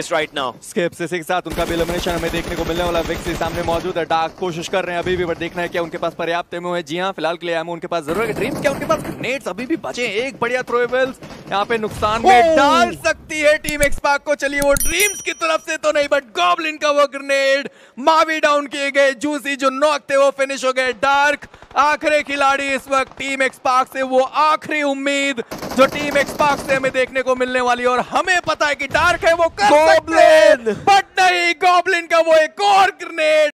right now escape से के साथ उनका भी एलिमिनेशन हमें देखने को मिलने वाला विक्स सामने मौजूद है। डार्क कोशिश कर रहे हैं अभी भी बट देखना है क्या उनके पास पर्याप्त एमओ है। जी हाँ फ़िलहाल के लिए एमओ उनके पास ज़रूर है। ड्रीम्स क्या उनके पास ग्रेनेड्स अभी भी बचे हैं? एक बढ़िया थ्रोएबल्स यहाँ पे नुकसान में डाल सकती है टीम एक्सपाक को। चलिए वो ड्रीम्स की तरफ़ से तो नहीं बट गॉबलिन का वो ग्रेनेड मावी डाउन किए गए। जूसी जो नॉक थे वो फिनिश हो गए। डार्क आखिरी खिलाड़ी इस वक्त टीम एक्सपाक से। वो आखिरी उम्मीद जो टीम एक्सपाक से हमें देखने को मिलने वाली और हमें पता है कि डार्क है वो कर सकते हैं। बट नहीं गॉबलिन का वो एक और ग्रेनेड